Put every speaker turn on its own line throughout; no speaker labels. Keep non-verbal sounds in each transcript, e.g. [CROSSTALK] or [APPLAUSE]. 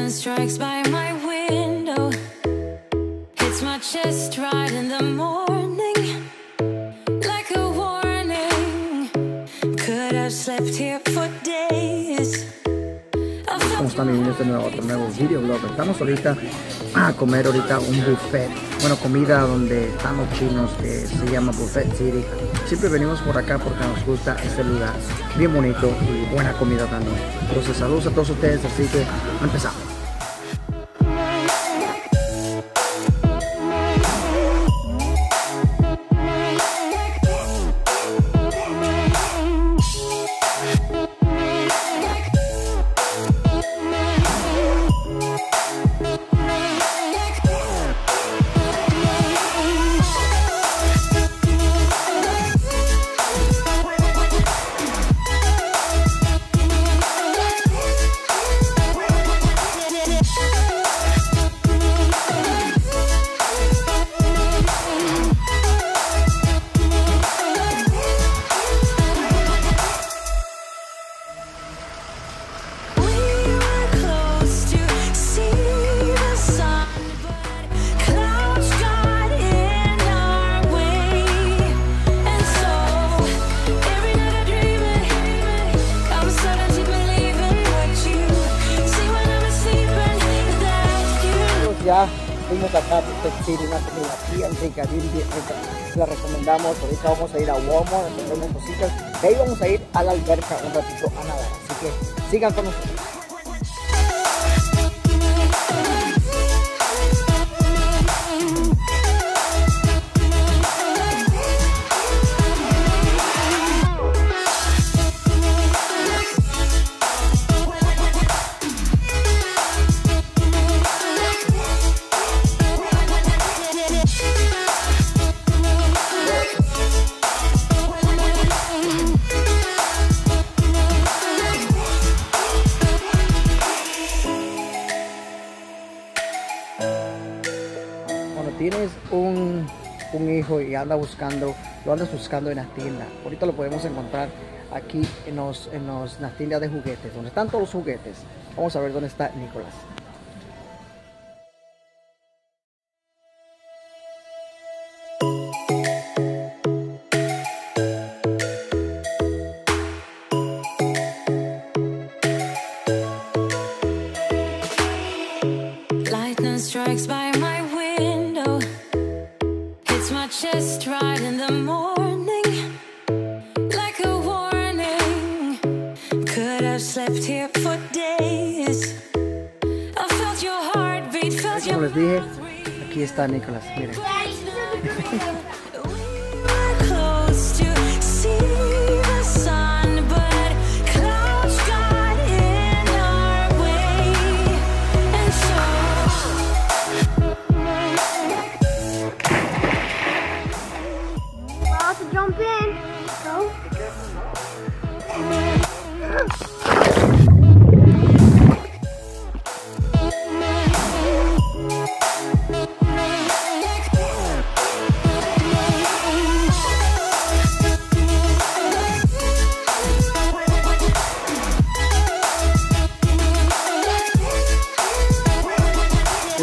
I
¿Cómo están viviendo este nuevo, otro nuevo videoblog? Estamos ahorita a comer ahorita un buffet. Bueno, comida donde están los chinos que se llama Buffet City. Siempre venimos por acá porque nos gusta este lugar. Bien bonito y buena comida también. Entonces saludos a todos ustedes, así que empezamos. Ya fuimos acá a Buffet City, una comida bien rica, bien. La recomendamos. Ahorita vamos a ir a Walmart a cositas. De ahí vamos a ir a la alberca un ratito a nadar. Así que sigan con nosotros. Tienes un, un hijo y anda buscando, lo andas buscando en las tiendas. Ahorita lo podemos encontrar aquí en, los, en, los, en las tiendas de juguetes, donde están todos los juguetes. Vamos a ver dónde está Nicolás. Les dije, aquí está Nicolás. Miren.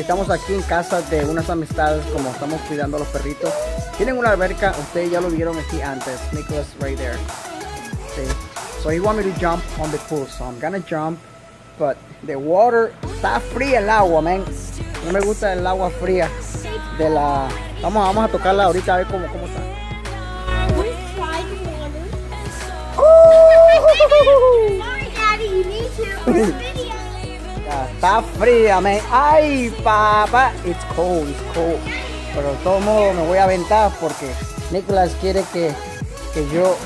Estamos aquí en casa de unas amistades, como estamos cuidando a los perritos. Tienen una alberca, ustedes ya lo vieron aquí antes. Nicholas right there. Sí. So he want me to jump on the pool, so I'm gonna jump. But the water está fría el agua, man. No me gusta el agua fría de la. Vamos, vamos a tocarla ahorita a ver cómo, cómo está.
Sorry, Daddy, you need to. [LAUGHS]
Está fría, man. Ay, papá. It's cold, it's cold. Pero de todo modo me voy a aventar porque Nicholas quiere que, que yo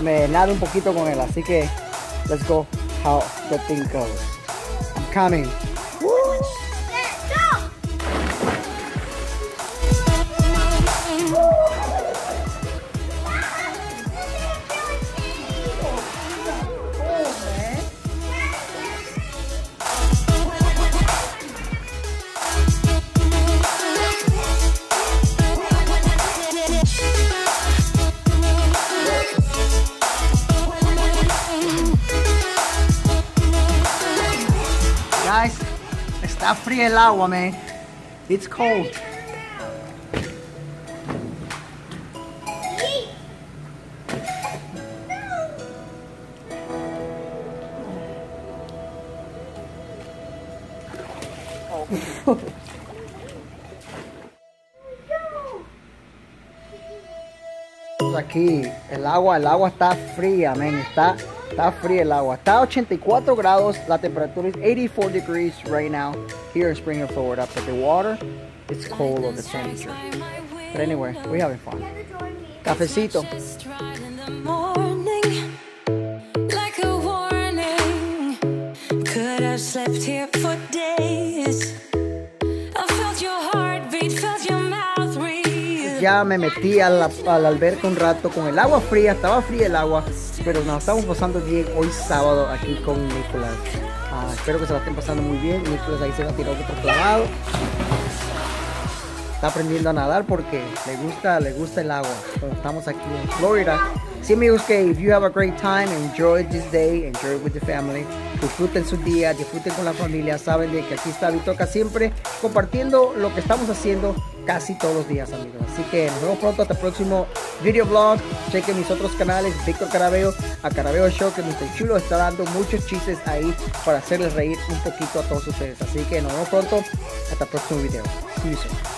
me nade un poquito con él. Así que, let's go how the thing goes. I'm coming. Está fría el agua, man. It's cold. Aquí el agua, el agua está fría, man, está, está fría el agua. Está a 84 grados, la temperatura es 84 degrees right now here in Springer, Florida. But the water, it's cold or the temperature. But anyway, we're having fun. Cafecito. Ya me metí a la, alberca un rato con el agua fría, estaba fría el agua, pero nos estamos pasando bien hoy sábado aquí con Nicolás. Ah, espero que se la estén pasando muy bien. Nicolás ahí se va a tirar otro clavado. Está aprendiendo a nadar porque le gusta, le gusta el agua. Estamos aquí en Florida. Sí, amigos, que if you have a great time, enjoy this day, enjoy it with the family. Disfruten su día, disfruten con la familia. Saben de que aquí está Vitoca siempre compartiendo lo que estamos haciendo casi todos los días, amigos. Así que nos vemos pronto hasta el próximo video blog. Chequen mis otros canales, Víctor Carabeo, a Carabeo Show, que Mr. Chulo está dando muchos chistes ahí para hacerles reír un poquito a todos ustedes. Así que nos vemos pronto hasta el próximo video. See you.